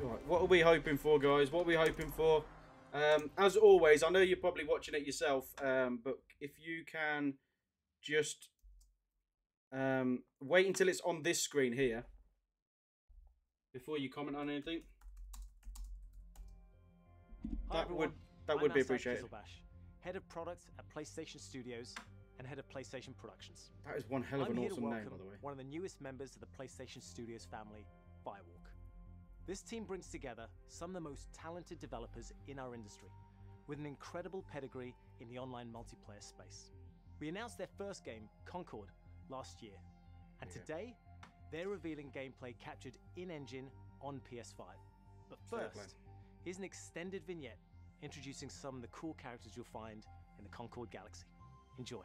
Right, what are we hoping for, guys? What are we hoping for? Um, as always, I know you're probably watching it yourself, um, but if you can just um, wait until it's on this screen here before you comment on anything. Hi, That everyone. would that I'm would be appreciated. Qizilbash, head of product at PlayStation Studios and head of PlayStation Productions. That is one hell of I'm an awesome name, by the way. one of the newest members of the PlayStation Studios family, Firewalk. This team brings together some of the most talented developers in our industry, with an incredible pedigree in the online multiplayer space. We announced their first game, Concord, last year, and Yeah. today they're revealing gameplay captured in engine on PS5. But first, here's an extended vignette introducing some of the cool characters you'll find in the Concord Galaxy. Enjoy.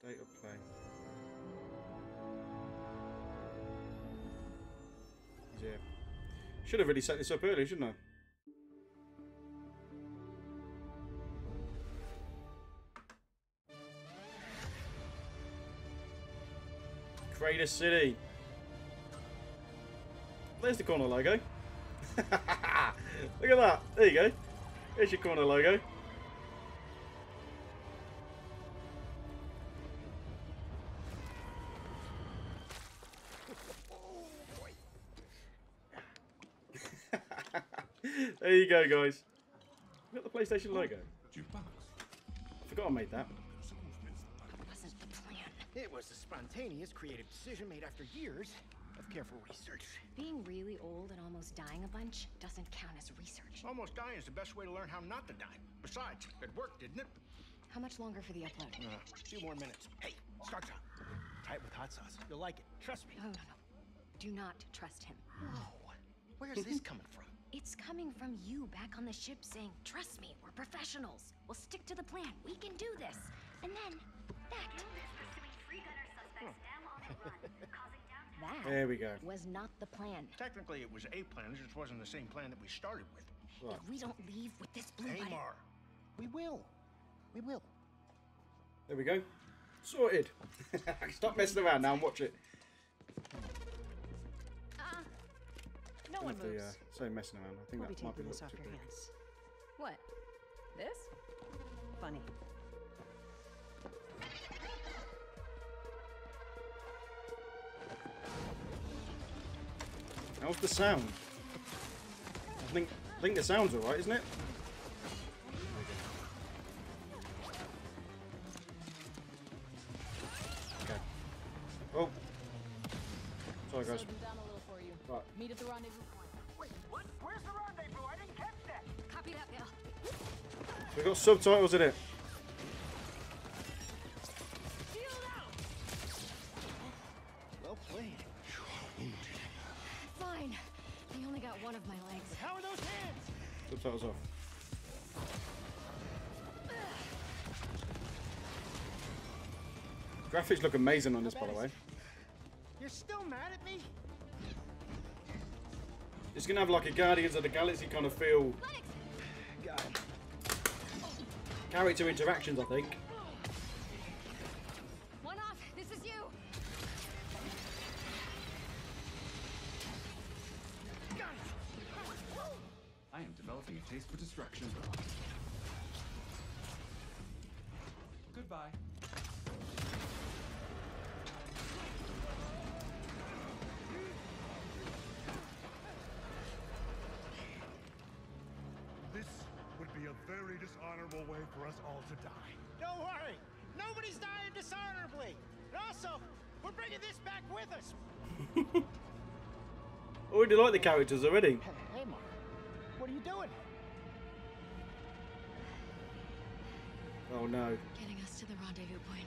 State of play. Yeah. Should have really set this up earlier, shouldn't I? Crater City. There's the corner logo. Look at that. There you go. There's your corner logo. There you go, guys. Look at the PlayStation logo. I forgot I made that. wasn't the plan. It was a spontaneous, creative decision made after years of careful research. Being really old and almost dying a bunch doesn't count as research. Almost dying is the best way to learn how not to die. Besides, it worked, didn't it? How much longer for the upload? Uh, a few more minutes. Hey, start time. Try it with hot sauce. You'll like it. Trust me. No, no, no. Do not trust him. Whoa. Where's this coming from? It's coming from you back on the ship saying, Trust me, we're professionals. We'll stick to the plan. We can do this. And then, that. Hmm. That There we go. was not the plan. Technically, it was a plan. It just wasn't the same plan that we started with. Right. If we don't leave with this blue button, Amar. We will. We will. There we go. Sorted. Stop messing around now and watch it. Uh, no one Have the, moves. uh, say messing around. I think We'll be that might be taking a this off your hands. What? This? Funny. How's the sound? I think I think the sound's alright, isn't it? Okay. Oh. Sorry guys. Right. Meet at the rendezvous point. Wait, what? Where's the rendezvous? I didn't catch that. Copy that, Bill. We've got subtitles in it. Well played. You are wounded. Fine. He only got one of my legs. How are those hands? Subtitles off. Graphics look amazing on this, by the way. It's gonna have like a Guardians of the Galaxy kind of feel. Character interactions, I think. Already like the characters already. Hey, hey, Mark. What are you doing? Oh no. Getting us to the rendezvous point.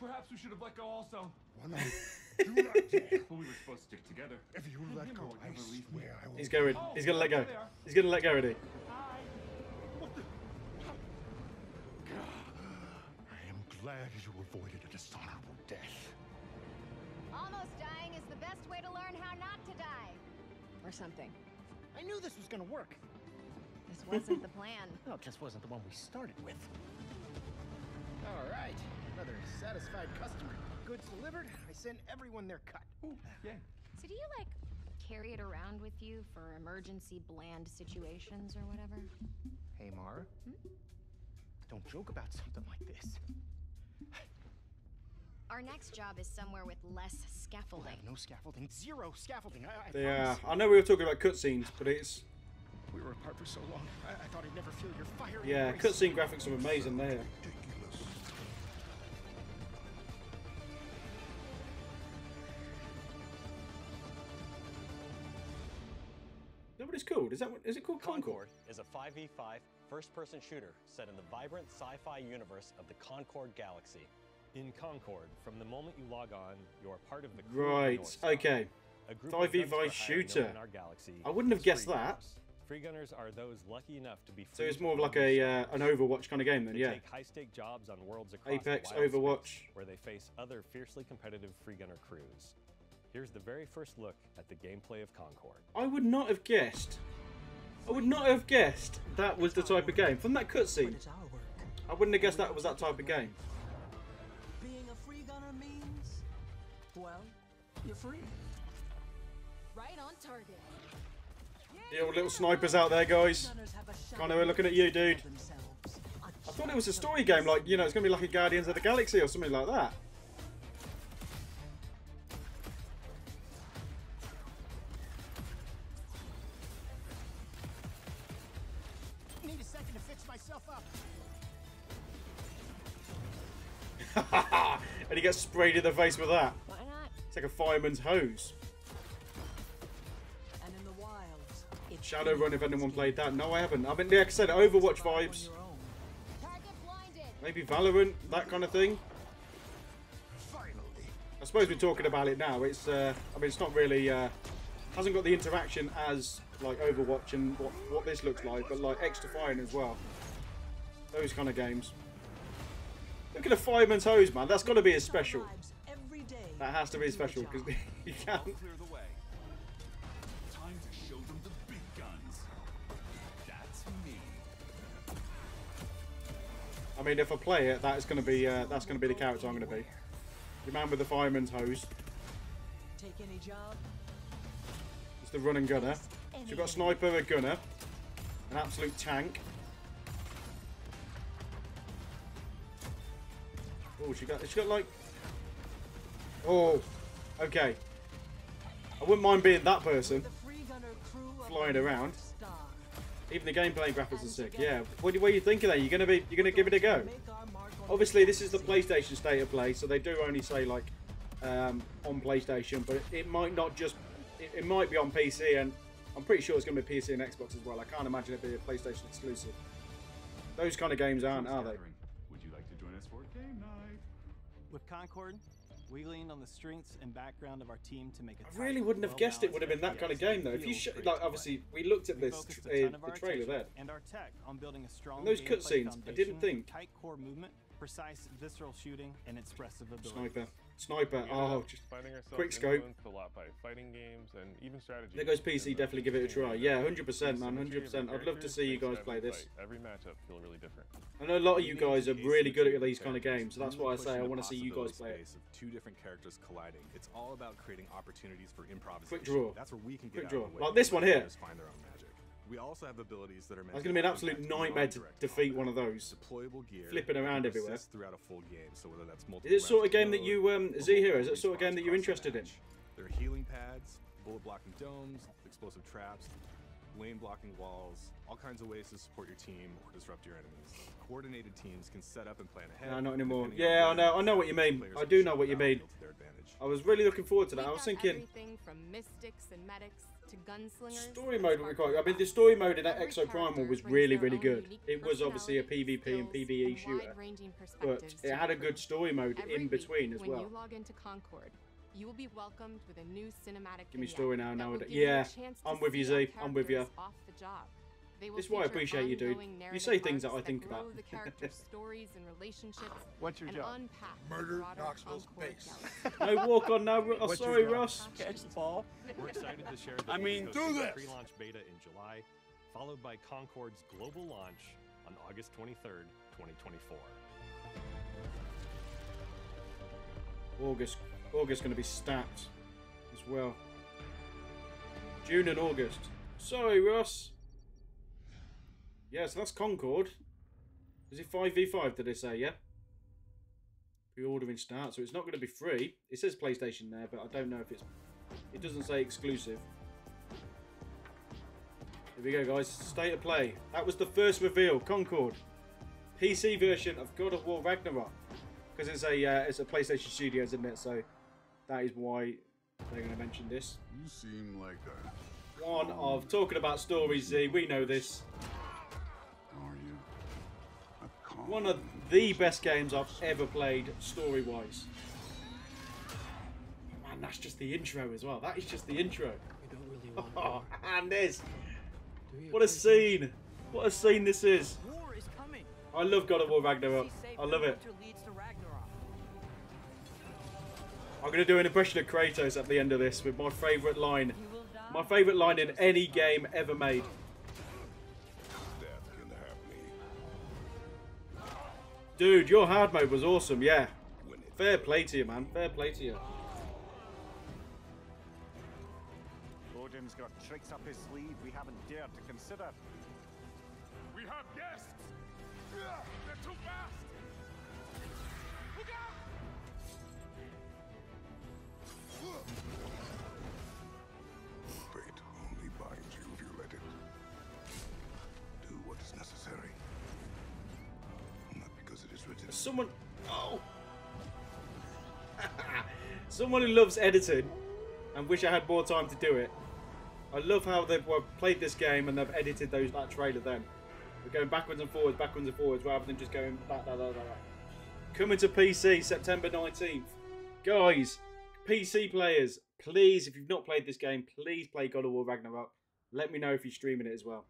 Perhaps we should have let go also. One of you do not dare. Well, we were supposed to stick together. If you let go, I Never leave me. swear I will. He's going. He's gonna let go. Oh, he's gonna let go already. I am glad you avoided a dishonorable death. Almost dying is the best way to learn how not to die. Or something. I knew this was gonna work. This wasn't the plan. Well, it just wasn't the one we started with. All right, another satisfied customer. Goods delivered. I send everyone their cut. Yay. So do you like carry it around with you for emergency bland situations or whatever? Hey, Mara. Hmm? Don't joke about something like this. Our next job is somewhere with less We'll scaffolding. no scaffolding. Zero scaffolding. I, I They, uh, promise. I know we were talking about cutscenes, but it's We were apart for so long. I, I thought I'd never feel your fire. yeah, cutscene graphics are amazing there. It's called? Is that what, is it called Concord? Concord is a 5v5 first person shooter set in the vibrant sci fi universe of the Concord Galaxy. In Concord, from the moment you log on, you're part of the crew of the Right. North Okay. a group 5v5 of guns for hire known shooter. in our galaxy I wouldn't have guessed that. Free gunners are those lucky enough to be So it's more of like a uh, an Overwatch kind of game then, yeah. take high-stake jobs on worlds across Apex, Overwatch. space, where they face other fiercely competitive free gunner crews. Here's the very first look at the gameplay of Concord. I would not have guessed. I would not have guessed that was the type of game from that cutscene. It's our work. I wouldn't have guessed that was that type of game. Being a free gunner means, well, you're free. Right on target. The old little snipers out there, guys. Gunners have a shot Connor, looking at you, dude. I thought it was a story game, like you know, it's gonna be like a Guardians of the Galaxy or something like that. And he gets sprayed in the face with that. Why not? It's like a fireman's hose. And in the wilds, it's Shadowrun, if anyone played that. No, I haven't. I mean, like I said, Overwatch vibes. your own. Target blinded. Maybe Valorant, that kind of thing. I suppose we're talking about it now. It's, uh, I mean, it's not really, uh, hasn't got the interaction as like Overwatch and what what this looks like, but like Extra Fire as well. Those kind of games. Look at the fireman's hose, man. That's got to be a special. Lives every day That has to be doing special because job. you can't. clear the way. Time to show them the big guns. That's me. I mean, if I play it, that is going to be uh, that's going to be the character I'm going to be. The man with the fireman's hose. Take any job. It's the running gunner. So you've got a sniper, a gunner, an absolute tank. Oh, she got, she got like. Oh, okay. I wouldn't mind being that person. Of Flying around. Even the gameplay graphics are sick. Yeah. What, do- you thinking? There, you're gonna be, you're gonna give it a go. Obviously, this is the PlayStation state of play, so they do only say like um, on PlayStation, but it might not just. It, it might be on PC, and I'm pretty sure it's to be PC and Xbox as well. I can't imagine it being a PlayStation exclusive. Those kind of games aren't, are they? With Concord, we leaned on the strengths and background of our team to make a I really wouldn't have guessed it would have been that kind of game, though. If you sh- like, obviously, we looked at We this focused tr- uh, the trailer there. and our tech on building a strong And those cutscenes, I didn't think- tight core movement, precise visceral shooting, and expressive ability. Sniper, sniper. We ended Oh, just finding ourselves quick scope. a lot by fighting games and even strategy. There goes. PC, And uh, definitely give it a try. Yeah, 100%, man, symmetry of the 100%. I'd love to see you guys play this. every matchup feel really different. I know a lot of you guys are really good at these kind of games, so that's Really why I say I want to see you guys play it. space of two different characters colliding. It's all about creating opportunities for improvisation. Quick draw. That's where we can Quick get draw. out of the way Like this one here. We also have abilities that are meant That's going to be an absolute nightmare to defeat combat. one of those. Deployable gear Flipping around everywhere. persist throughout a full game. So whether that's multiple Is it sort of game that you, um, Z Hero, is it sort of game that you're respawns across the interested in? There are healing pads, bullet blocking domes, explosive traps, lane blocking walls, all kinds of ways to support your team or disrupt your enemies. Coordinated teams can set up and plan ahead. No, not anymore. Yeah, I know, I know what you mean. I do know what you mean. battlefield to their advantage. I was really looking forward to that. I was thinking everything from mystics and medics to gunslingers. story mode would be quite. I mean, the story mode in Every Exoprimal was really, really good. It was obviously a PvP and PvE shooter, but it had a good story mode in between as when well. you log into Concord, you will be welcomed with a new cinematic Give me story now, that now. that- Yeah, I'm with you, Z. I'm with you. Off the job. They will This is why I appreciate you, dude. ongoing You say things that I think grow about. the characters' stories and relationships What's your and job? unpack the Murder broader Knoxville's Concord base. No walk on now. Oh, What's your sorry, job? Ross. Catch the ball. We're excited to share the I mean, details do of the this. pre-launch beta in July, followed by Concord's global launch on August 23rd, 2024. August. August going to be stacked as well. June and August. Sorry, Ross. Yeah, so that's Concord. Is it 5v5, did they say, yeah? Pre-ordering start, so it's not going to be free. It says PlayStation there, but I don't know if it's... It doesn't say exclusive. Here we go, guys. State of play. That was the first reveal. Concord. PC version of God of War Ragnarok. Because it's a uh, it's a PlayStation Studios, isn't it? So that is why they're going to mention this. You seem like a... One of talking about stories, Z. We know this. One of the best games I've ever played, story-wise. Man, that's just the intro as well. That is just the intro. We don't really want Oh, war. and this. What a scene. What a scene this is. War is coming. I love God of War Ragnarok. I love it. Winter leads to Ragnarok. I'm going to do an impression of Kratos at the end of this with my favourite line. You will die. My favourite line in any game ever made. Dude, your hard mode was awesome, yeah. Fair play to you, man. Fair play to you. Odin's got tricks up his sleeve we haven't dared to consider. We have guests! They're too fast! Look out! Someone... Oh! Someone who loves editing and wish I had more time to do it. I love how they've played this game and they've edited those that trailer then. We're going backwards and forwards, backwards and forwards, rather than just going back, back, back, back. Coming to PC September 19th. Guys, PC players, please, if you've not played this game, please play God of War Ragnarok. Let me know if you're streaming it as well.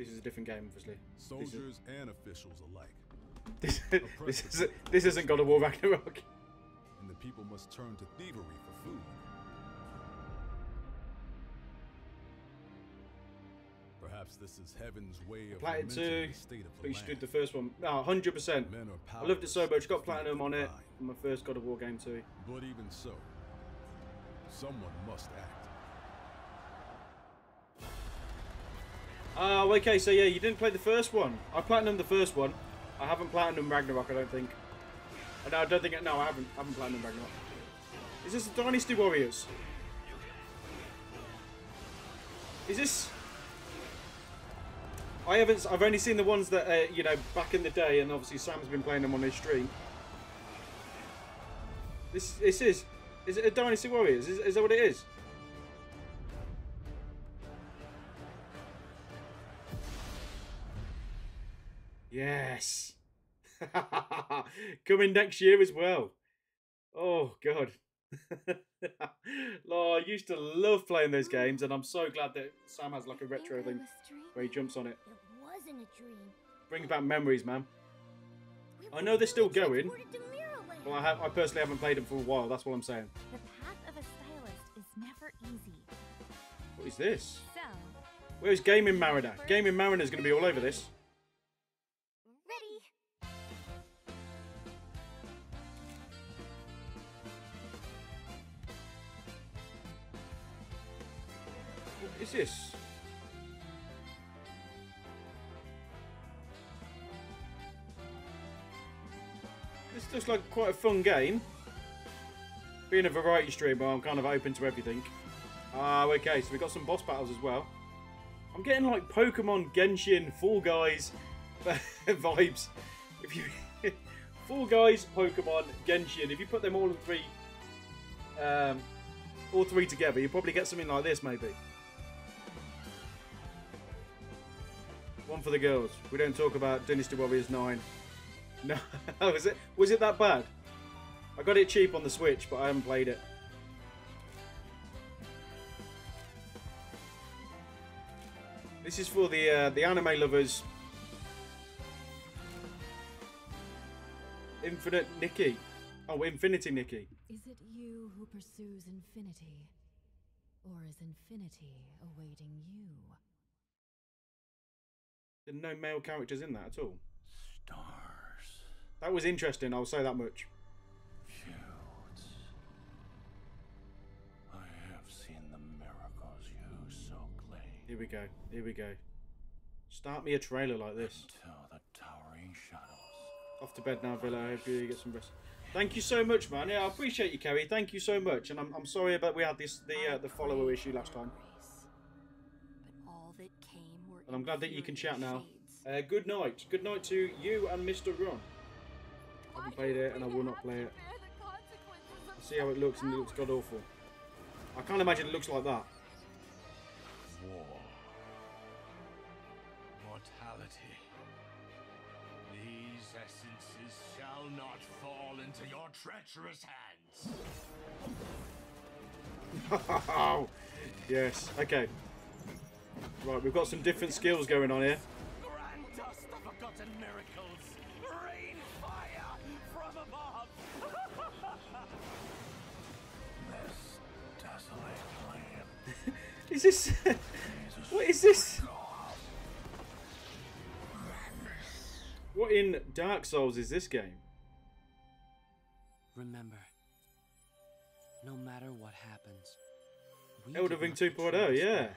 This is a different game, obviously. Soldiers and officials alike. this, this, is, this isn't God of War Ragnarok. And the people must turn to thievery for food. Perhaps this is heaven's way of Platinum 2, state of but you land. stood the first one. Ah, no, 100%. Men are I loved it so much. Got Platinum on it. My first God of War game too. But even so, someone must act. Oh, okay, so yeah, you didn't play the first one. I Platinum the first one. I haven't Platinum Ragnarok, I don't think. Oh, no, I don't think... No, I haven't, I haven't Platinum Ragnarok. Is this the Dynasty Warriors? Is this... I haven't... I've only seen the ones that, uh, you know, back in the day, and obviously Sam's been playing them on his stream. This, this is... Is it a Dynasty Warriors? Is, is that what it is? Yes. Coming next year as well. Oh god. oh, I used to love playing those games, and I'm so glad that Sam has like a retro thing where he jumps on it. It wasn't a dream. Brings back memories, man. I know they're still going. transported to Miraland. Well, I have. I personally haven't played them for a while. That's what I'm saying. The path of a stylist is never easy. What is this? So, Where's Gaming Mariner? Gaming Mariner's going to be all over this. What is this? This looks like quite a fun game. Being a variety streamer, I'm kind of open to everything. Ah, okay, so we've got some boss battles as well. I'm getting like Pokemon, Genshin, Fall Guys vibes. If you Fall Guys, Pokemon, Genshin, if you put them all in three, um, all three together, you probably get something like this, maybe. One for the girls. We don't talk about Dynasty Warriors 9. No, was it? Was it that bad? I got it cheap on the Switch, but I haven't played it. This is for the uh, the anime lovers. Infinite Nikki. Oh, Infinity Nikki. Is it you who pursues infinity? Or is infinity awaiting you? There are no male characters in that at all. Stars. That was interesting. I'll say that much. Cute. I have seen the miracles you so claim. Here we go. Here we go. Start me a trailer like this. Until the towering shadows. Off to bed now, Villa. I hope you get some rest. Thank you so much, man. Yeah, I appreciate you, Kerry. Thank you so much. And I'm, I'm sorry about we had this the uh, the follower issue last time. And I'm glad that you can chat now. Uh, good night. Good night to you and Mr. Ron. I haven't played it and I will not play it. I see how it looks and it looks god awful. I can't imagine it looks like that. War. Mortality. These essences shall not fall into your treacherous hands. yes. Okay. Right, we've got some different skills going on here. Grant us the forgotten miracles. Rain fire from above. this desolate land. Is this? what is this? What in Dark Souls is this game? Remember, no matter what happens, we Elden Ring 2.0, yeah.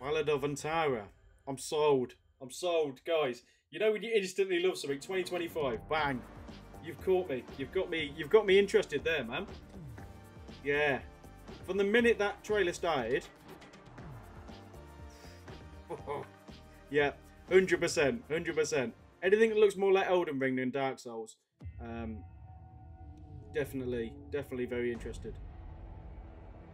Ballad of Antara. I'm sold. I'm sold, guys. You know when you instantly love something, 2025, bang. You've caught me. You've got me. You've got me interested there, man. Yeah. From the minute that trailer started. yeah, hundred percent, hundred percent. Anything that looks more like Elden Ring than Dark Souls, um, definitely, definitely very interested.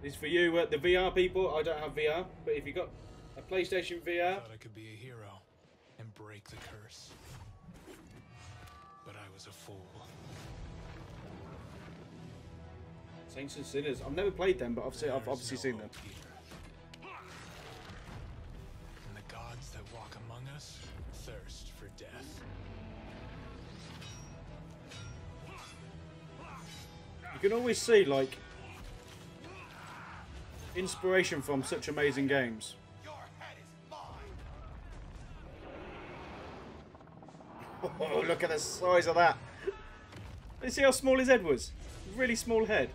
This is for you, uh, the VR people. I don't have VR, but if you got a PlayStation VR, Thought I could be a hero and break the curse. But I was a fool. Saints and Sinners. I've never played them, but I've, seen, I've obviously no seen them. here. Can always see like inspiration from such amazing games. Oh, look at the size of that! You see how small his head was? Really small head.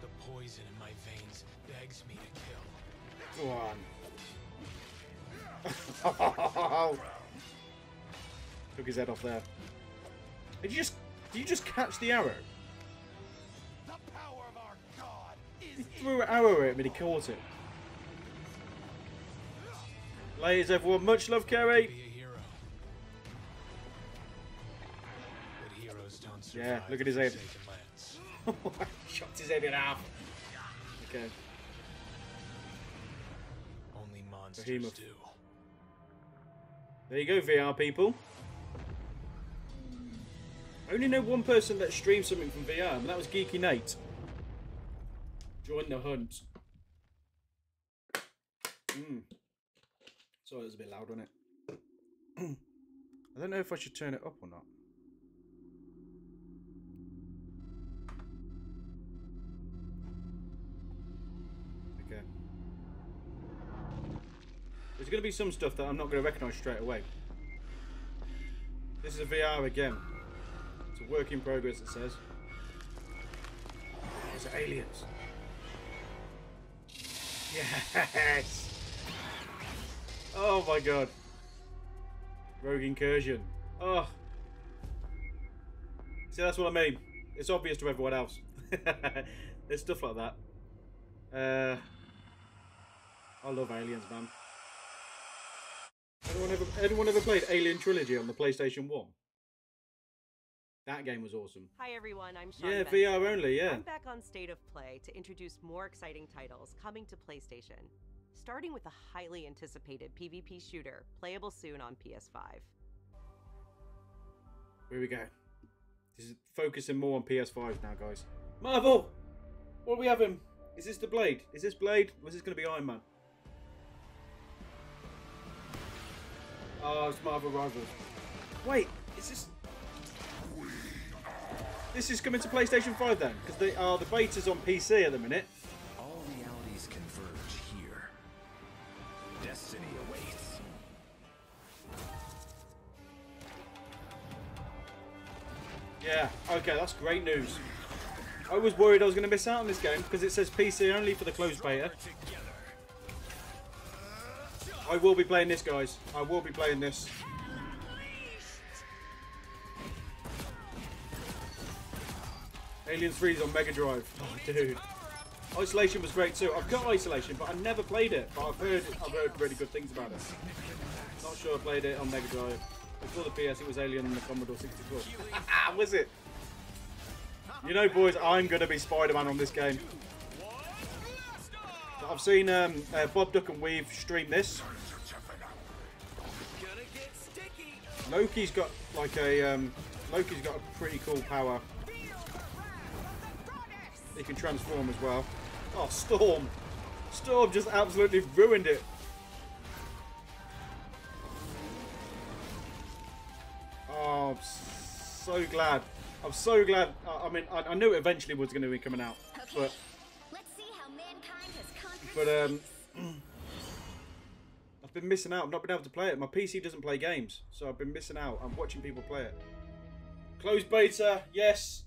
The poison in my veins begs me to kill. Go on. Took his head off there. Did you just did you just catch the arrow? He threw an arrow at him and he caught it. Ladies, everyone, much love, Kerry. Hero. But heroes don't survive Yeah, look at his head. Shot his head in half. Okay. Only monsters Behemoth. do. There you go, VR people. I only know one person that streamed something from VR, and that was Geeky Nate. Join the hunt. Mm. Sorry, it was a bit loud, wasn't it? I don't know if I should turn it up or not. Okay. There's going to be some stuff that I'm not going to recognise straight away. This is a VR again. It's a work in progress, it says. There's aliens. Yes! Oh my god. Rogue Incursion. Oh. See, that's what I mean. It's obvious to everyone else. There's stuff like that. Uh, I love aliens, man. Anyone ever, anyone ever played Alien Trilogy on the PlayStation 1? That game was awesome. Hi everyone, I'm Sean. Yeah, Benson. VR only, yeah. I'm back on State of Play to introduce more exciting titles coming to PlayStation, starting with a highly anticipated PvP shooter, playable soon on PS5. Here we go. This is focusing more on PS5 now, guys. Marvel! What do we have him? Is this the Blade? Is this Blade? Or is this going to be Iron Man? Oh, it's Marvel Rivals. Wait, is this... This is coming to PlayStation 5 then? Because they are the beta's on PC at the minute. All realities converge here. Destiny awaits. Yeah, okay, that's great news. I was worried I was going to miss out on this game because it says PC only for the closed beta. I will be playing this, guys. I will be playing this. Aliens 3 is on Mega Drive. Oh, dude. Isolation was great too. I've got Isolation, but I never played it. But I've heard I've heard really good things about it. Not sure I played it on Mega Drive. Before the PS, it was Alien and the Commodore 64. was it? You know, boys, I'm going to be Spider-Man on this game. I've seen um, uh, Bob Duck and Weave stream this. Loki's got like a um, Loki's got a pretty cool power. He can transform as well. Oh, Storm! Storm just absolutely ruined it. Oh, I'm so glad. I'm so glad. I, mean, I, I, knew it eventually was going to be coming out, but but um, I've been missing out. I've not been able to play it. My PC doesn't play games, so I've been missing out. I'm watching people play it. Closed beta, yes.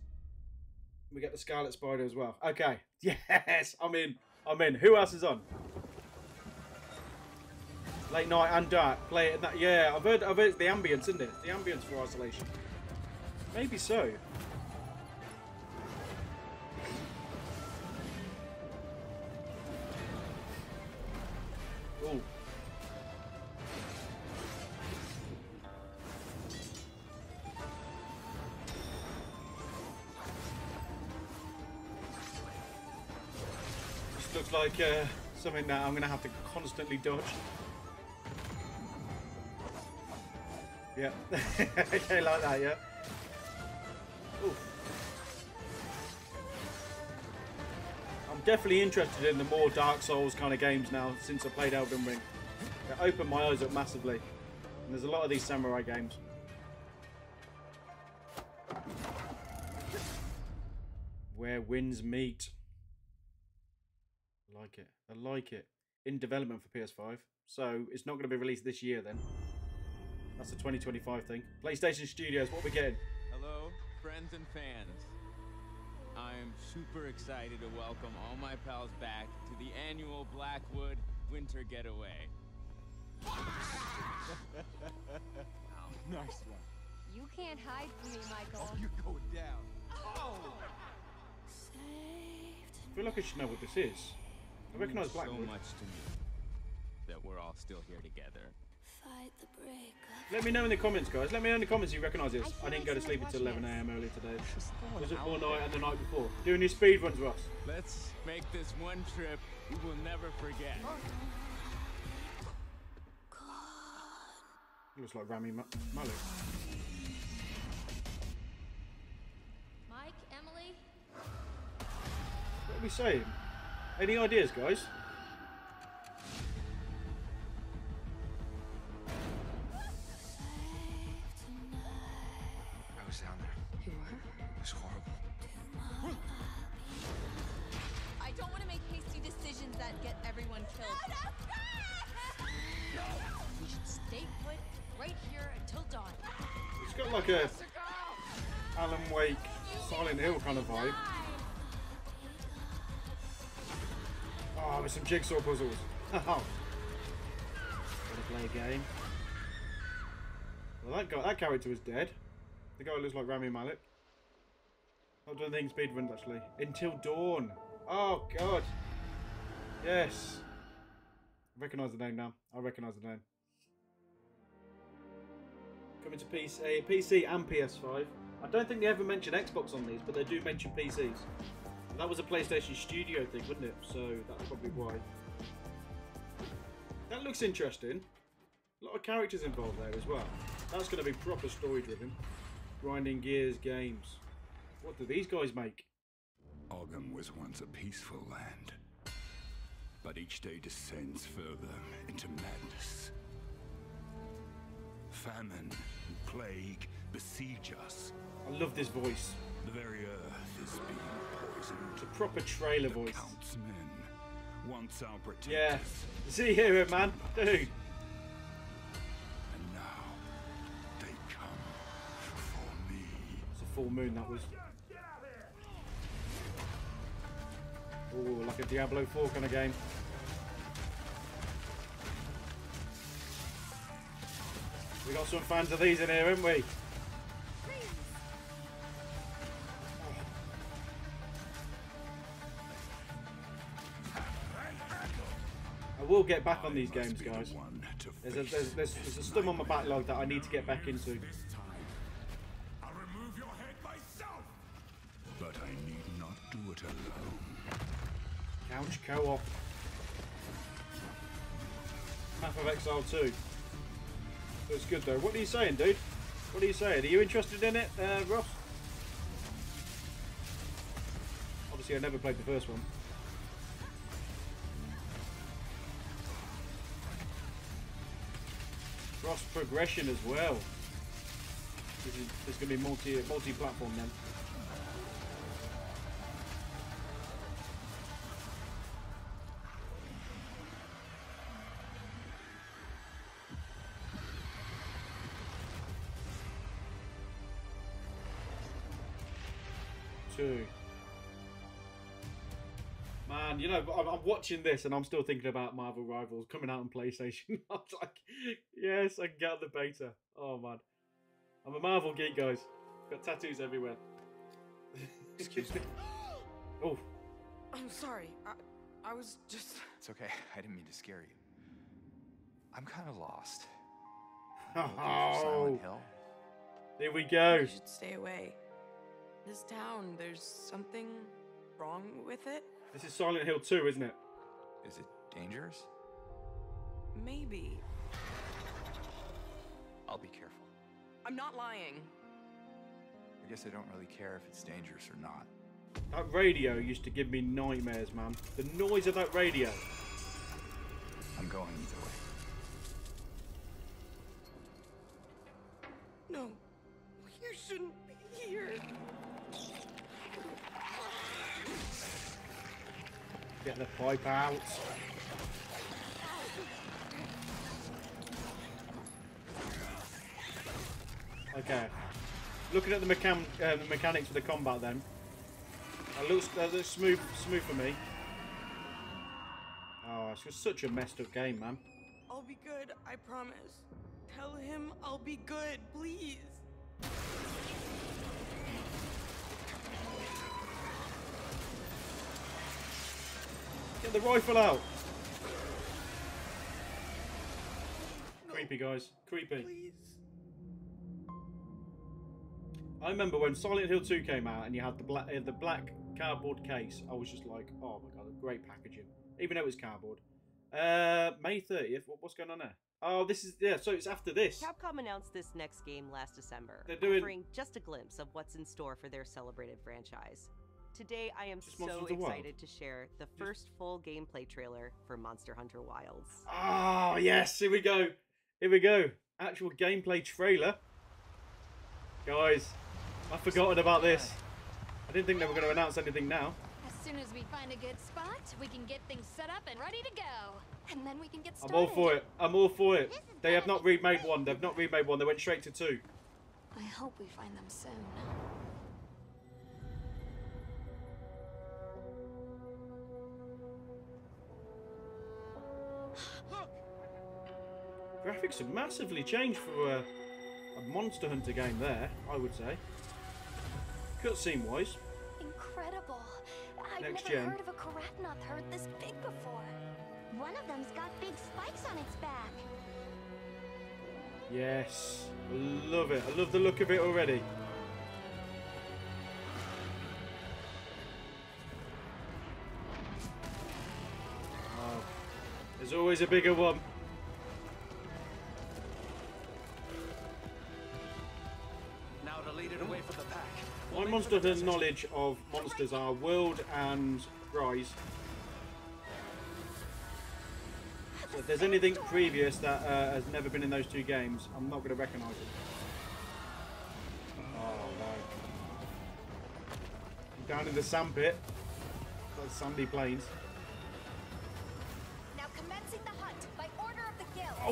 We get the Scarlet Spider as well. Okay, yes, I'm in. I'm in. Who else is on? Late night and dark. Play it. That, yeah, I've heard. I've heard the ambience, isn't it? The ambience for isolation. Maybe so. Like uh, something that I'm going to have to constantly dodge. Yeah. okay, like that, yeah. I'm definitely interested in the more Dark Souls kind of games now since I played Elden Ring. It opened my eyes up massively. And there's a lot of these samurai games. Where winds meet. I like it. I like it. In development for PS5. So it's not going to be released this year then. That's a 2025 thing. PlayStation Studios, what are we getting? Hello, friends and fans. I'm super excited to welcome all my pals back to the annual Blackwood Winter Getaway. oh, nice one. You can't hide from me, Michael. Oh, you're going down. Oh! oh! I feel like I should know what this is. I recognise Blackwood. so much to me that we're all still here together. Let me know in the comments, guys. Let me know in the comments if you recognise this. I didn't go to sleep until 11am earlier today. Was it all night and the night before? Doing your speed runs, Ross. Let's make this one trip we will never forget. Looks like Rami Ma Malek. Mike, Emily? What are we saying? Any ideas, guys? Jigsaw puzzles. Oh. Gotta play a game. Well, that guy, that character was dead. The guy looks like Rami Malek. Not doing done things speedruns actually. Until Dawn. Oh god. Yes. I recognise the name now. I recognise the name. Coming to PC, PC and PS5. I don't think they ever mention Xbox on these, but they do mention PCs. That was a PlayStation Studio thing, wasn't it? So that's probably why. That looks interesting. A lot of characters involved there as well. That's going to be proper story driven. Grinding Gears games. What do these guys make? Ogham was once a peaceful land. But each day descends further into madness. Famine and plague besiege us. I love this voice. The very earth is being poisoned. It's a proper trailer the voice. Count's men, won't sound. Yeah. See here, man. Dude. And now they come for me. It's a full moon, that was. Oh, like a Diablo 4 kind of game. We got some fans of these in here, haven't we? Will get back on these games, guys. There's a, there's, there's, there's a stum on my backlog that I need to get back into. I'll remove your head myself. But I need not do it alone. Couch co-op. Path of Exile 2. Looks good though. What are you saying, dude? What are you saying? Are you interested in it, uh, Ross? Obviously, I never played the first one. Progression as well. This is, going to be multi multi-platform then. I'm, I'm watching this and I'm still thinking about Marvel Rivals coming out on PlayStation. I'm like, yes, I can get the beta. Oh man, I'm a Marvel geek, guys. Got tattoos everywhere. Excuse me. Oh, I'm sorry. I, I was just. It's okay. I didn't mean to scare you. I'm kind of lost. Oh. Silent Hill. here we go. You should stay away. This town, there's something wrong with it? This is Silent Hill 2, isn't it? Is it dangerous? Maybe. I'll be careful. I'm not lying. I guess I don't really care if it's dangerous or not. That radio used to give me nightmares, man. The noise of that radio. I'm going either way. Get the pipe out. Okay. Looking at the, mechan uh, the mechanics of the combat then. That looks, that looks smooth, smooth for me. Oh, it's just such a messed up game, man. I'll be good, I promise. Tell him I'll be good, please. Get the rifle out. Creepy, guys. Creepy. I remember when Silent Hill 2 came out and you had the black, uh, the black cardboard case. I was just like, oh my god, great packaging. Even though it was cardboard. Uh, May 30th. What, what's going on there? Oh, this is yeah. So it's after this. Capcom announced this next game last December, They're doing- offering just a glimpse of what's in store for their celebrated franchise. Today, I am Just so Monster Wild? excited to share the first full gameplay trailer for Monster Hunter Wilds. Oh yes, here we go. Here we go. Actual gameplay trailer. Guys, I've forgotten about this. I didn't think they were going to announce anything now. As soon as we find a good spot, we can get things set up and ready to go. And then we can get started. I'm all for it. I'm all for it. They have not remade one. They've not remade one. They went straight to two. I hope we find them soon. Graphics have massively changed for a, a Monster Hunter game there, I would say. Cutscene wise. Incredible. I've Next never gen. heard of a Karapnoth herd this big before. One of them's got big spikes on its back. Yes. Love it. I love the look of it already. There's always a bigger one. Now to lead it away from the pack. My Monster Hunter knowledge of monsters are World and Rise. So if there's anything previous that uh, has never been in those two games, I'm not going to recognise it. Oh no. I'm down in the sand pit. Sandy plains.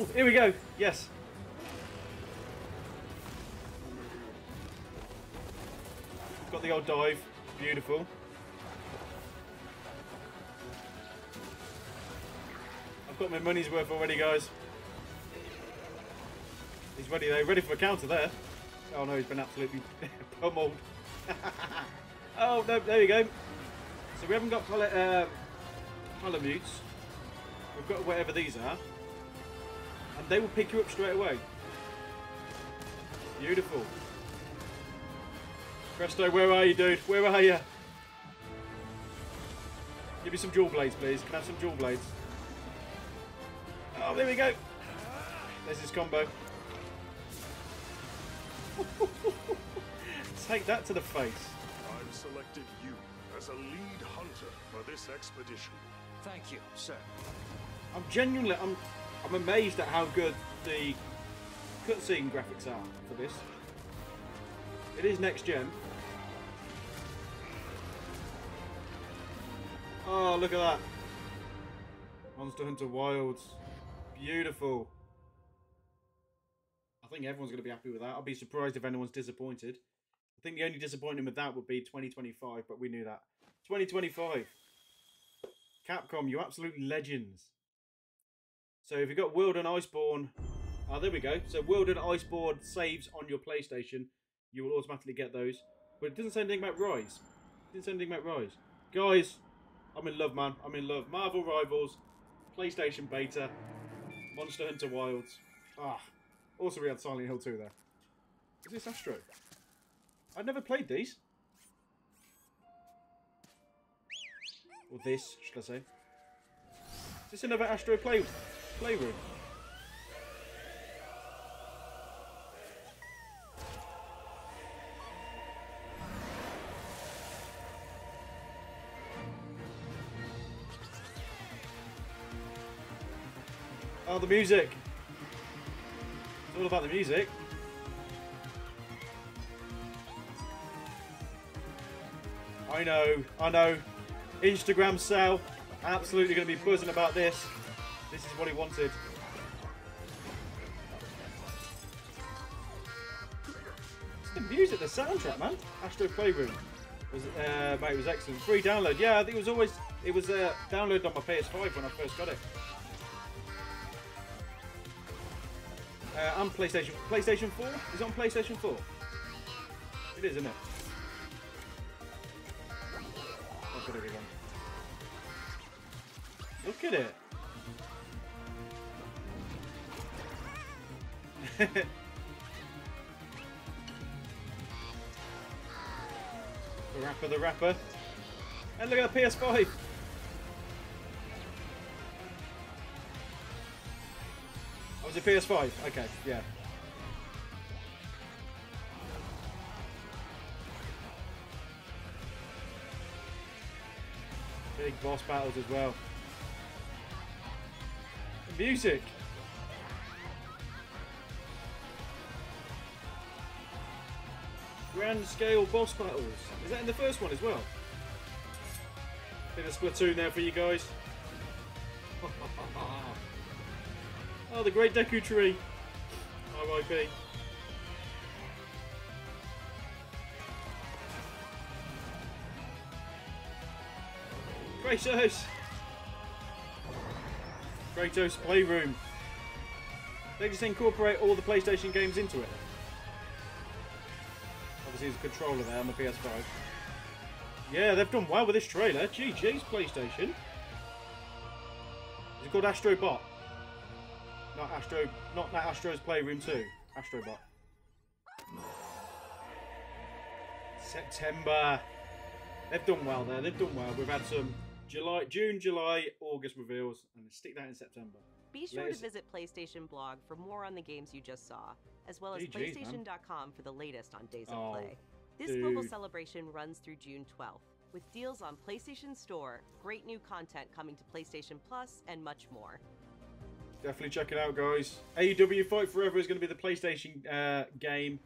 Oh, here we go. Yes. Got the old dive. Beautiful. I've got my money's worth already, guys. He's ready there. Ready for a counter there. Oh no, he's been absolutely pummeled. oh, no, there we go. So we haven't got pal uh, palamutes. We've got whatever these are. And they will pick you up straight away. Beautiful. Presto, where are you, dude? Where are you? Give me some dual blades, please. Can I have some dual blades? Oh, there we go. There's his combo. Take that to the face. I've selected you as a lead hunter for this expedition. Thank you, sir. I'm genuinely, I'm, I'm amazed at how good the cutscene graphics are for this. It is next gen. Oh, look at that. Monster Hunter Wilds. Beautiful. I think everyone's going to be happy with that. I'll be surprised if anyone's disappointed. I think the only disappointment with that would be 2025, but we knew that. 2025. Capcom, you absolute legends. So if you've got World and Iceborne, oh, there we go. So World and Iceborne saves on your PlayStation, you will automatically get those. But it doesn't say anything about Rise. It didn't say anything about Rise. Guys, I'm in love, man. I'm in love. Marvel Rivals, PlayStation Beta, Monster Hunter Wilds. Ah, also we had Silent Hill 2 there. Is this Astro? I've never played these. Or this, should I say. Is this another Astro play Oh, the music. It's all about the music. I know, I know. Instagram Sal, absolutely going to be buzzing about this. What he wanted. It's the music, the soundtrack, man. Astro Playroom was, uh, mate, it was excellent. Free download. Yeah, I think it was always it was uh, downloaded on my PS5 when I first got it. Uh, and PlayStation. PlayStation 4? Is on PlayStation 4? It is, isn't it? Look at it. the rapper, the rapper. And look at the PS5. Oh, was it PS5? Okay, yeah. Big boss battles as well. The music. Grand scale boss battles. Is that in the first one as well? Bit of Splatoon there for you guys. oh, the Great Deku Tree. R.I.P. Kratos! Kratos Playroom. They just incorporate all the PlayStation games into it. There's a controller there on the PS5. Yeah, they've done well with this trailer. GG's PlayStation. Is it called Astro Bot? Not Astro, not that Astro's Playroom 2. Astro Bot. September. They've done well there. They've done well. We've had some July, June, July, August reveals, and stick that in September. Be sure Latest- to visit PlayStation blog for more on the games you just saw, as well as. PlayStation.com for the latest on Days Oh, of Play. This global celebration runs through June 12th, with deals on PlayStation Store, great new content coming to PlayStation Plus, and much more. Definitely check it out, guys. AEW Fight Forever is going to be the PlayStation uh, game.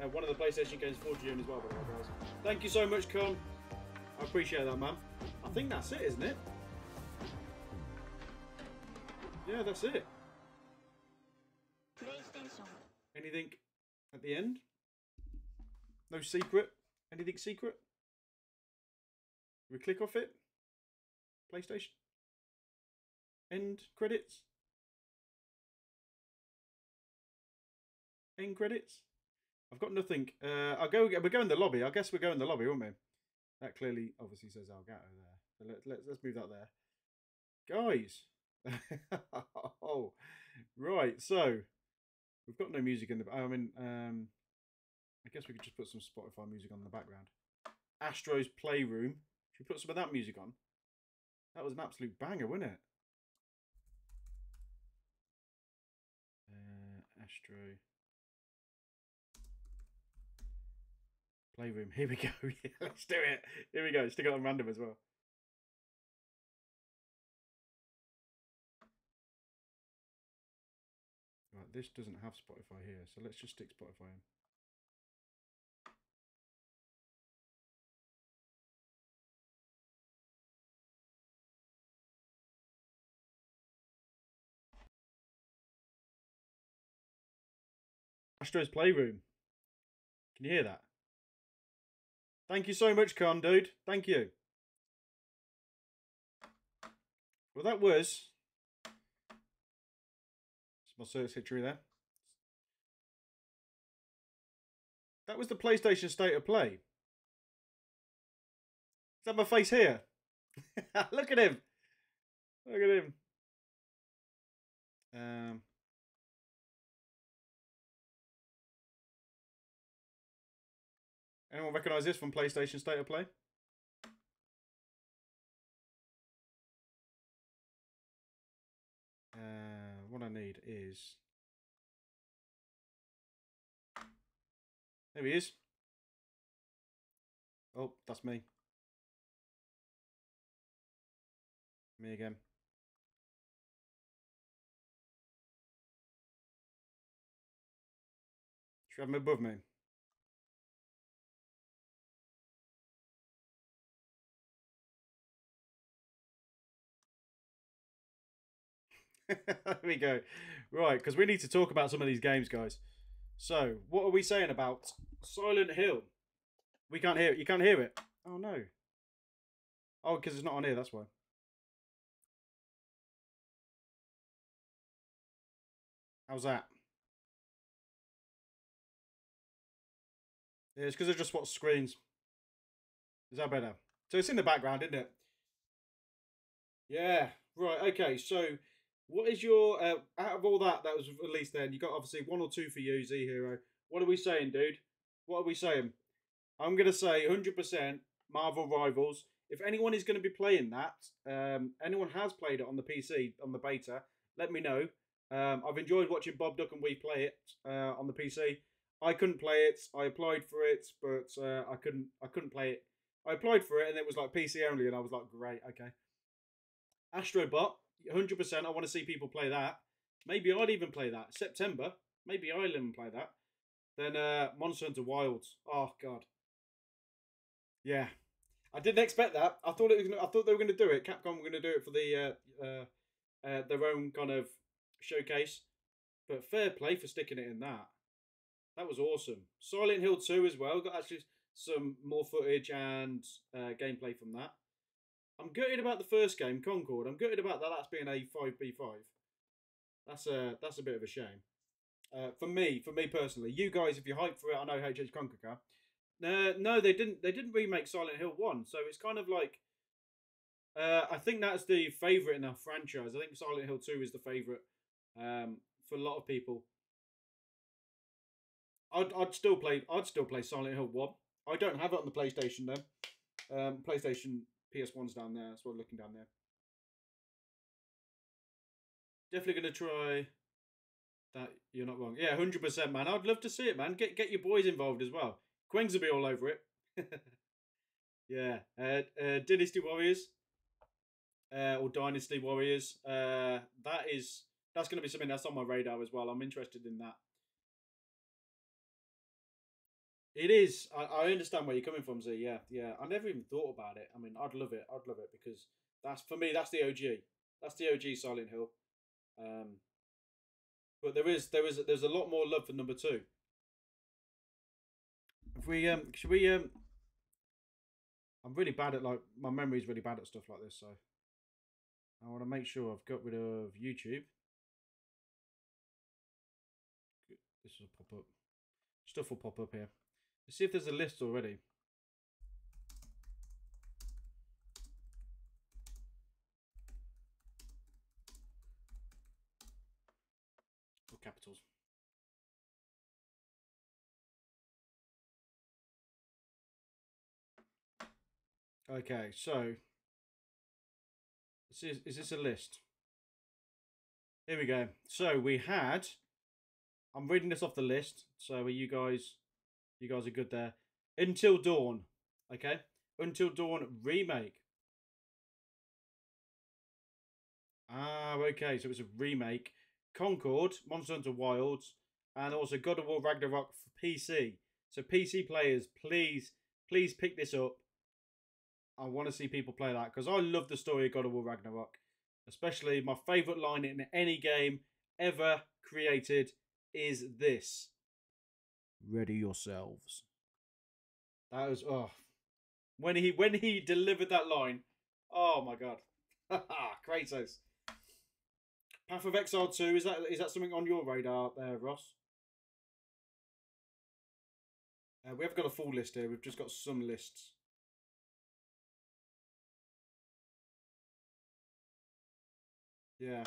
Uh, one of the PlayStation games for June as well, by the way, guys. Thank you so much, Con. I appreciate that, man. I think that's it, isn't it? yeah, that's it. Anything at the end? No secret? Anything secret? We click off it? PlayStation? End credits? End credits? I've got nothing. Uh, I'll go. We're going in the lobby. I guess we're going in the lobby, won't we? That clearly, obviously, says Elgato there. So let, let, let's move that there, guys. oh, right. So we've got no music in the. I mean, um, I guess we could just put some Spotify music on in the background. Astro's Playroom. Should we put some of that music on? That was an absolute banger, wasn't it? Uh, Astro. Playroom. Here we go. let's do it. Here we go. Stick it on random as well. This doesn't have Spotify here, so let's just stick Spotify in. Astro's Playroom. Can you hear that? Thank you so much, Con, dude. Thank you. Well, that was... My search history there. That was the PlayStation State of Play. Is that my face here? Look at him. Look at him. Um... Anyone recognise this from PlayStation State of Play? What I need is... There he is. Oh, that's me. Me again. Should have him above me. there we go. Right, because we need to talk about some of these games, guys. So, what are we saying about Silent Hill? We can't hear it. You can't hear it. Oh, no. Oh, because it's not on here, that's why. How's that? Yeah, it's because I just watched screens. Is that better? So it's in the background, isn't it? Yeah. Right. Okay. So what is your uh, out of all that that was released? Then you got obviously one or two for you, Z Hero. What are we saying, dude? What are we saying? I'm gonna say 100% Marvel Rivals. If anyone is going to be playing that, um, anyone has played it on the PC on the beta, let me know. Um, I've enjoyed watching Bob Duck and we play it uh, on the PC. I couldn't play it. I applied for it, but uh, I couldn't. I couldn't play it. I applied for it, and it was like PC only, and I was like, great, okay. Astrobot, 100%. I want to see people play that. Maybe I'd even play that. September. Maybe I'll even play that. Then uh, Monster Hunter Wilds. Oh God. Yeah, I didn't expect that. I thought it was. Gonna, I thought they were going to do it. Capcom were going to do it for the uh, uh, uh, their own kind of showcase. But fair play for sticking it in that. That was awesome. Silent Hill 2 as well. Got actually some more footage and uh, gameplay from that. I'm gutted about the first game, Concord. I'm gutted about that. That's being a five v five. That's a that's a bit of a shame. Uh, for me, for me personally, you guys, if you're hyped for it, I know HH Conquer. No, no, they didn't. They didn't remake Silent Hill One, so it's kind of like. Uh, I think that's the favorite in our franchise. I think Silent Hill Two is the favorite um, for a lot of people. I'd I'd still play I'd still play Silent Hill One. I don't have it on the PlayStation though. Um, PlayStation PS1's down there. What I'm looking down there. Definitely to try that. You're not wrong. Yeah, 100%, man. I'd love to see it, man. Get get your boys involved as well. Quengs will be all over it. yeah. Uh, uh, Dynasty Warriors. Uh, or Dynasty Warriors. Uh, that is that's going to be something that's on my radar as well. I'm interested in that. It is. I, I understand where you're coming from, Z. Yeah, yeah. I never even thought about it. I mean, I'd love it. I'd love it because that's for me. That's the OG. That's the OG Silent Hill. Um, but there is there is there's a lot more love for number two. If we um, should we um, I'm really bad at like my memory's really bad at stuff like this, so I want to make sure I've got rid of YouTube. This will pop up. Stuff will pop up here. Let's see if there's a list already. Or capitals. Okay, so is, is this a list? Here we go. So we had. I'm reading this off the list. So are you guys? You guys are good there. Until Dawn. Okay. Until Dawn remake. Ah, okay. So it's a remake. Concord, Monster Hunter Wilds, and also God of War Ragnarok for PC. So PC players, please, please pick this up. I want to see people play that because I love the story of God of War Ragnarok. Especially my favourite line in any game ever created is this. Ready yourselves. That was oh when he when he delivered that line, oh my god. Kratos. Path of Exile 2, is that is that something on your radar there, Ross? Uh, we haven't got a full list here, we've just got some lists. Yeah.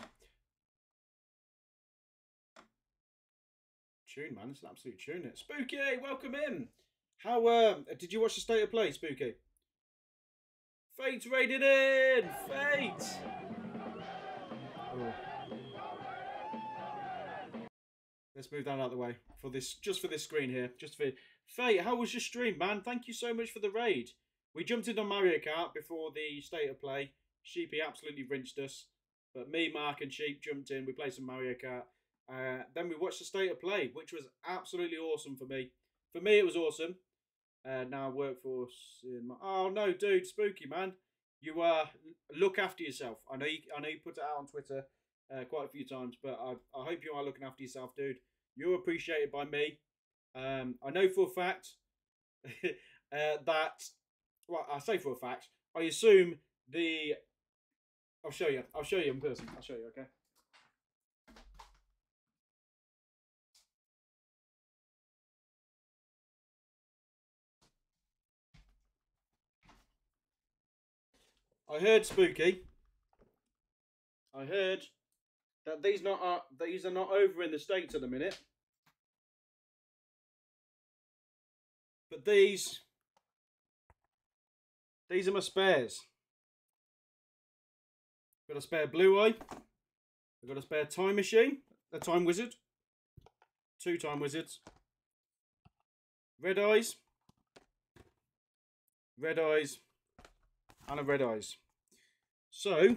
Tune, man. It's an absolute tune. It. Spooky, welcome in. How um did you watch the state of play, Spooky? Fate's raided in! Fate! Oh. Let's move that out of the way for this just for this screen here. Just for Fate, how was your stream, man? Thank you so much for the raid. We jumped in on Mario Kart before the state of play. Sheepy absolutely rinsed us. But me, Mark, and Sheep jumped in. We played some Mario Kart. Uh, then we watched the state of play, which was absolutely awesome for me. For me, it was awesome. Uh, now workforce in my... Oh no, dude, spooky man. You uh look after yourself. I know you. I know you put it out on Twitter uh, quite a few times, but I, I hope you are looking after yourself, dude. You're appreciated by me. Um, I know for a fact uh, that. Well, I say for a fact. I assume the. I'll show you. I'll show you in person. I'll show you. Okay. I heard spooky. I heard that these not are these are not over in the states at the minute. But these these are my spares. Got a spare blue eye. I've got a spare time machine, a time wizard, two time wizards, red eyes, red eyes, and a red eyes. So,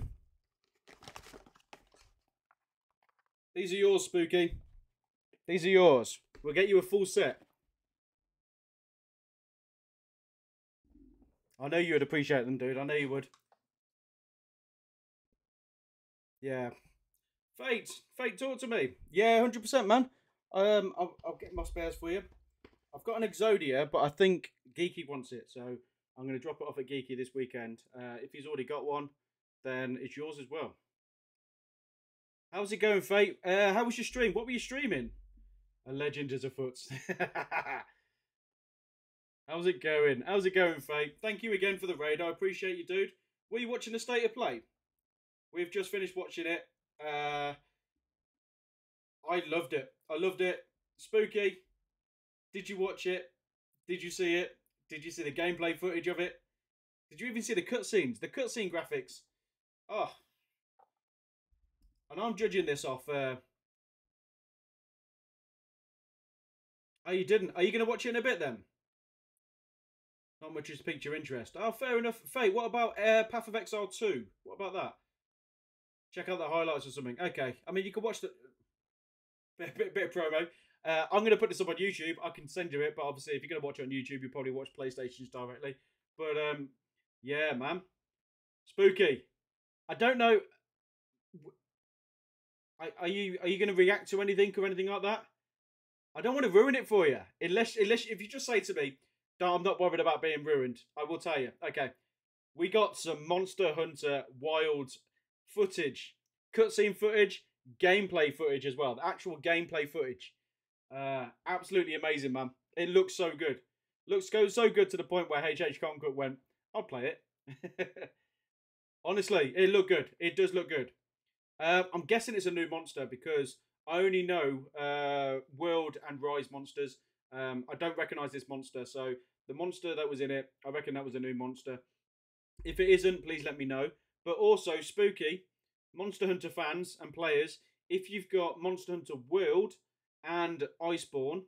these are yours, Spooky. These are yours. We'll get you a full set. I know you would appreciate them, dude. I know you would. Yeah. Fate, Fate, talk to me. Yeah, hundred percent, man. Um, I'll, I'll get my spares for you. I've got an Exodia, but I think Geeky wants it, so I'm going to drop it off at Geeky this weekend. Uh, if he's already got one, then it's yours as well. How's it going, Fate? Uh, how was your stream? What were you streaming? A legend is afoot. How's it going? How's it going, Fate? Thank you again for the raid. I appreciate you, dude. Were you watching the state of play? We've just finished watching it. Uh, I loved it. I loved it. Spooky. Did you watch it? Did you see it? Did you see the gameplay footage of it? Did you even see the cutscenes? The cutscene graphics. Oh. And I'm judging this off. Uh... Oh, you didn't? Are you going to watch it in a bit then? Not much has piqued your interest. Oh, fair enough. Fate, what about uh, Path of Exile 2? What about that? Check out the highlights or something. Okay. I mean, you can watch the... Bit, bit, bit of promo. Uh, I'm going to put this up on YouTube. I can send you it, but obviously, if you're going to watch it on YouTube, you probably watch PlayStations directly. But, um, yeah, man. Spooky. I don't know. Are, are you are you going to react to anything or anything like that? I don't want to ruin it for you, unless unless if you just say to me, "No, I'm not worried about being ruined." I will tell you. Okay, we got some Monster Hunter Wild footage, cutscene footage, gameplay footage as well. The actual gameplay footage. Uh, absolutely amazing, man. It looks so good. Looks go so good to the point where HH Concord went, "I'll play it." Honestly, it looked good. It does look good. Uh, I'm guessing it's a new monster because I only know uh, World and Rise monsters. Um, I don't recognize this monster, so the monster that was in it, I reckon that was a new monster. If it isn't, please let me know. But also, spooky Monster Hunter fans and players, if you've got Monster Hunter World and Iceborne,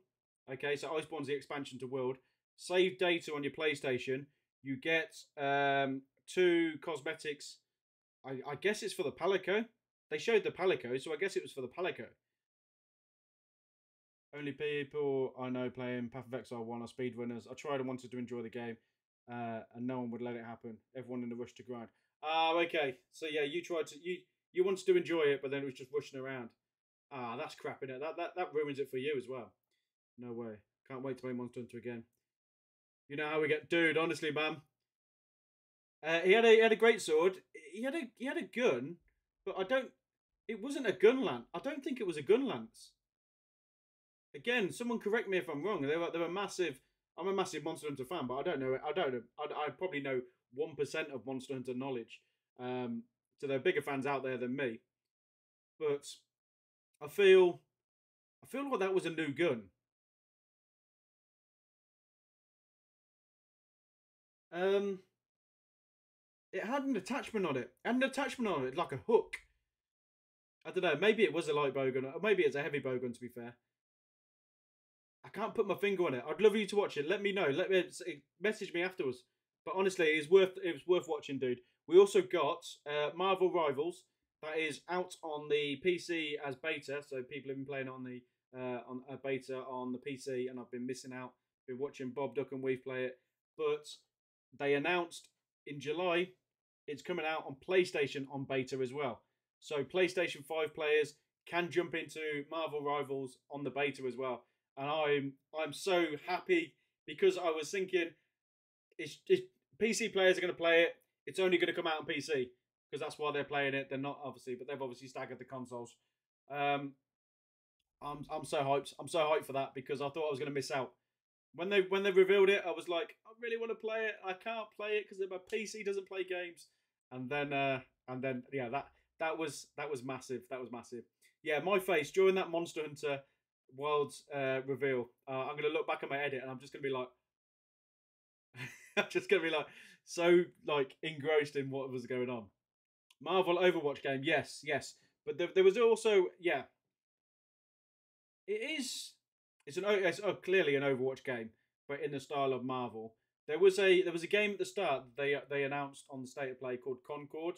okay, so Iceborne's the expansion to World, save data on your PlayStation, you get um, two cosmetics. I, I guess it's for the Palico. They showed the Palico, so I guess it was for the Palico. Only people I know playing Path of Exile 1 are speedrunners. I tried and wanted to enjoy the game, uh, and no one would let it happen. Everyone in the rush to grind. Ah, okay. So yeah, you tried to you you wanted to enjoy it, but then it was just rushing around. Ah, that's crap in it. That that that ruins it for you as well. No way. Can't wait to play Monster Hunter again. You know how we get, dude. Honestly, man. Uh, he had a he had a great sword. He had a he had a gun, but I don't. It wasn't a gun lance. I don't think it was a gun lance. Again, someone correct me if I'm wrong. They were they were massive. I'm a massive Monster Hunter fan, but I don't know. I don't know. I, I probably know one percent of Monster Hunter knowledge. Um, so there are bigger fans out there than me. But I feel, I feel like that was a new gun. Um, it had an attachment on it. An attachment on it, like a hook. I don't know. Maybe it was a light bowgun, or maybe it's a heavy bowgun. To be fair, I can't put my finger on it. I'd love you to watch it. Let me know. Let me message me afterwards. But honestly, it's worth it was worth watching, dude. We also got uh, Marvel Rivals that is out on the PC as beta. So people have been playing on the uh, on a beta on the PC, and I've been missing out. Been watching Bob Duck and Weave play it, but they announced in July it's coming out on PlayStation on beta as well. So PlayStation 5 players can jump into Marvel Rivals on the beta as well. And I'm I'm so happy because I was thinking it's, it's PC players are going to play it. It's only going to come out on PC because that's why they're playing it. They're not obviously, but they've obviously staggered the consoles. Um, I'm I'm so hyped. I'm so hyped for that because I thought I was going to miss out when they when they revealed it. I was like, I really want to play it. I can't play it because my PC doesn't play games. And then uh, and then yeah, that that was that was massive. That was massive. Yeah, my face during that Monster Hunter Worlds uh, reveal. Uh, I'm gonna look back at my edit and I'm just gonna be like, I'm just gonna be like so like engrossed in what was going on. Marvel Overwatch game, yes, yes, but there, there was also yeah, it is it's an it's oh, clearly an Overwatch game, but in the style of Marvel. There was a there was a game at the start they they announced on the state of play called Concord.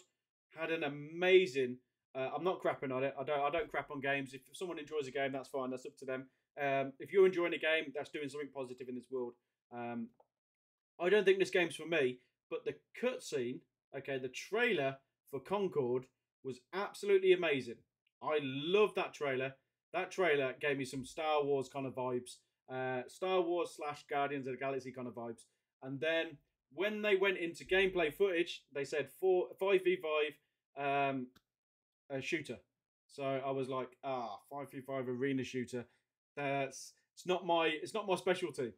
Had an amazing. Uh, I'm not crapping on it. I don't I don't crap on games. If someone enjoys a game, that's fine. That's up to them. Um, if you're enjoying a game, that's doing something positive in this world. Um, I don't think this game's for me, but the cutscene, okay, the trailer for Concord was absolutely amazing. I love that trailer. That trailer gave me some Star Wars kind of vibes, uh, Star Wars slash Guardians of the Galaxy kind of vibes. And then when they went into gameplay footage, they said four five v five um, a shooter. So I was like, ah, five v five arena shooter. That's it's not my it's not my specialty.